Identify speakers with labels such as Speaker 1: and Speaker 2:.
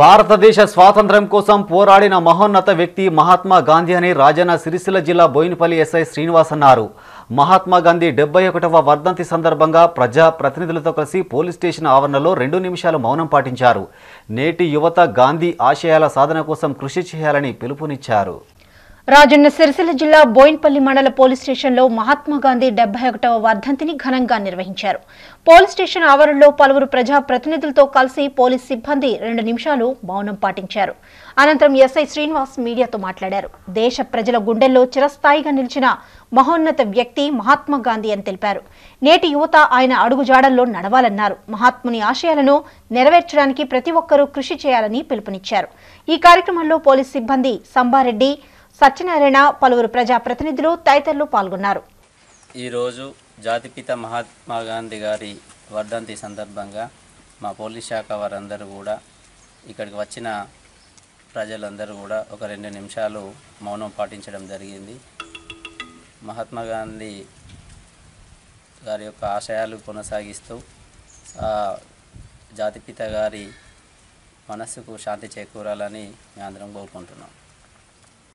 Speaker 1: భారతదేశ స్వాతంత్ర్యం కోసం పోరాడిన మహోన్నత వ్యక్తి మహాత్మా గాంధీ అని రాజన్న సిరిసిల్ల జిల్లా బోయినపల్లి ఎస్ఐ శ్రీనివాస్ అన్నారు. మహాత్మా గాంధీ డెబ్బై ఒకటవ వర్ధంతి సందర్భంగా ప్రజా ప్రతినిధులతో కలిసి పోలీస్ స్టేషన్ ఆవరణలో రెండు నిమిషాలు మౌనం పాటించారు. నేటి యువత గాంధీ ఆశయాల సాధన కోసం కృషి చేయాలని పిలుపునిచ్చారు.
Speaker 2: రాజన్న సిరిసిల్ల జిల్లా బోయిన్పల్లి మండల పోలీస్ స్టేషన్లో మహాత్మా గాంధీ డెబ్బై ఒకటవ వర్ధంతిని ఘనంగా నిర్వహించారు. పోలీస్ స్టేషన్ ఆవరణలో పలువురు ప్రజా ప్రతినిధులతో కలిసి పోలీస్ సిబ్బంది రెండు నిమిషాలు మౌనం పాటించారు. అనంతరం ఎస్ఐ శ్రీనివాస్ మీడియాతో మాట్లాడారు. దేశ ప్రజల గుండెల్లో చిరస్థాయిగా నిలిచిన మహోన్నత వ్యక్తి మహాత్మా గాంధీ అని తెలిపారు. నేటి యువత ఆయన అడుగుజాడల్లో నడవాలన్నారు. మహాత్ముని ఆశయాలను నెరవేర్చడానికి ప్రతి ఒక్కరూ కృషి చేయాలని పిలుపునిచ్చారు. ఈ కార్యక్రమంలో పోలీస్ సిబ్బంది సంబారెడ్డి సత్యనారాయణ పలువురు ప్రజా ప్రతినిధులు తదితరులు పాల్గొన్నారు.
Speaker 3: ఈరోజు జాతిపిత మహాత్మా గాంధీ గారి వర్ధంతి సందర్భంగా మా పోలీస్ శాఖ వారందరూ కూడా ఇక్కడికి వచ్చిన ప్రజలందరూ కూడా ఒక రెండు నిమిషాలు మౌనం పాటించడం జరిగింది. మహాత్మా గాంధీ గారి యొక్క ఆశయాలు కొనసాగిస్తూ జాతిపిత గారి మనస్సుకు శాంతి చేకూరాలని మేము అందరం కోరుకుంటున్నాం.